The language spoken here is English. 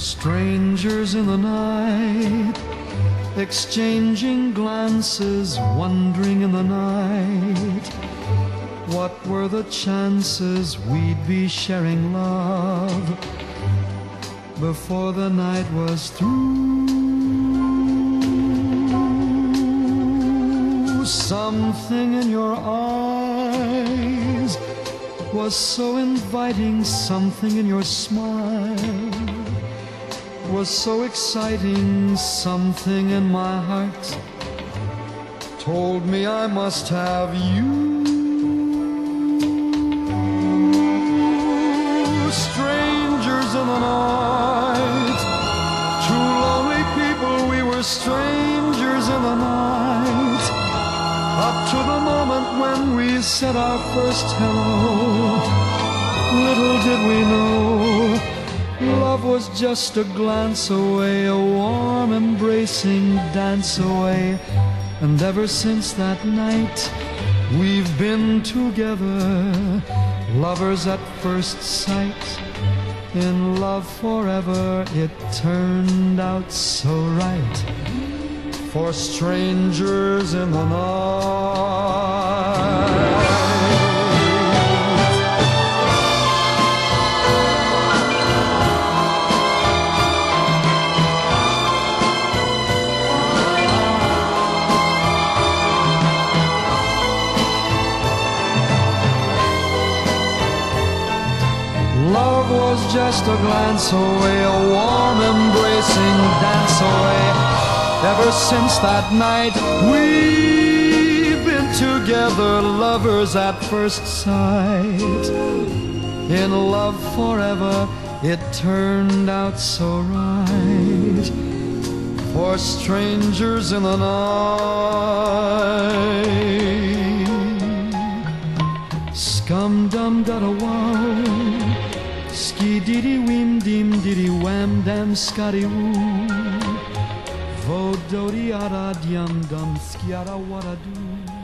Strangers in the night, exchanging glances, wondering in the night. What were the chances we'd be sharing love before the night was through? Something in your eyes was so inviting, something in your smile was so exciting, something in my heart told me I must have you. Strangers in the night, two lonely people, we were strangers in the night. Up to the moment when we said our first hello, little did we know Love was just a glance away, a warm embracing dance away. And ever since that night, we've been together, lovers at first sight. In love forever, it turned out so right. For strangers in the night. Love was just a glance away, a warm embracing dance away. Ever since that night, we've been together, lovers at first sight. In love forever, it turned out so right. For strangers in the night, scum dum da da wow. Ski diddy wim dim diddy wham dam scotty woo. Vo dody ada diam dum skiada what I do.